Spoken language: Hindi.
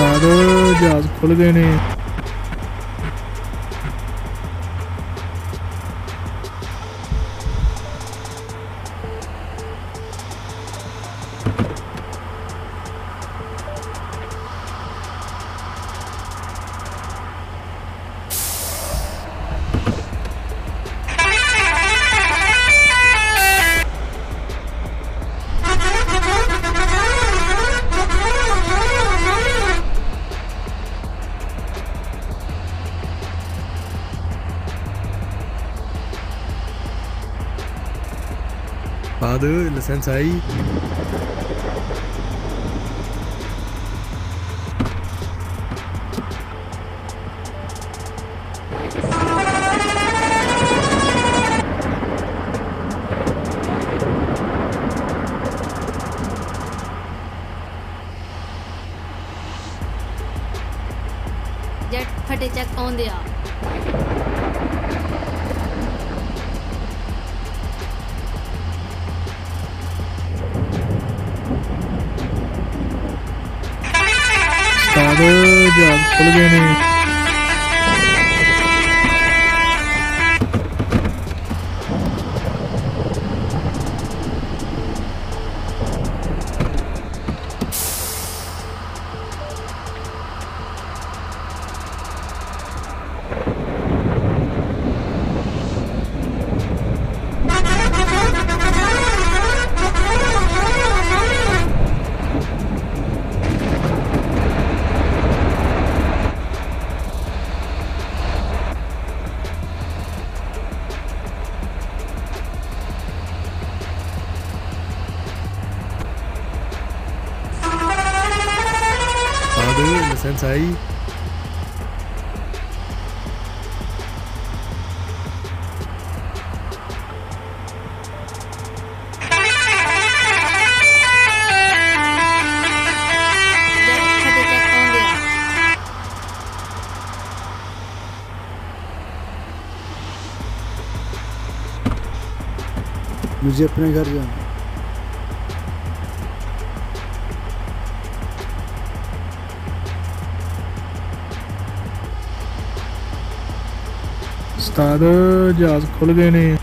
था दो जहाज खुल गए ने father in a sense I Jet Check on the air. पागल यार खुल गए नहीं sense ahí. मुझे अपने घर जाना ਉਸਤਾਦ ਜਹਾਜ਼ ਖੁੱਲ ਗਏ ਨੇ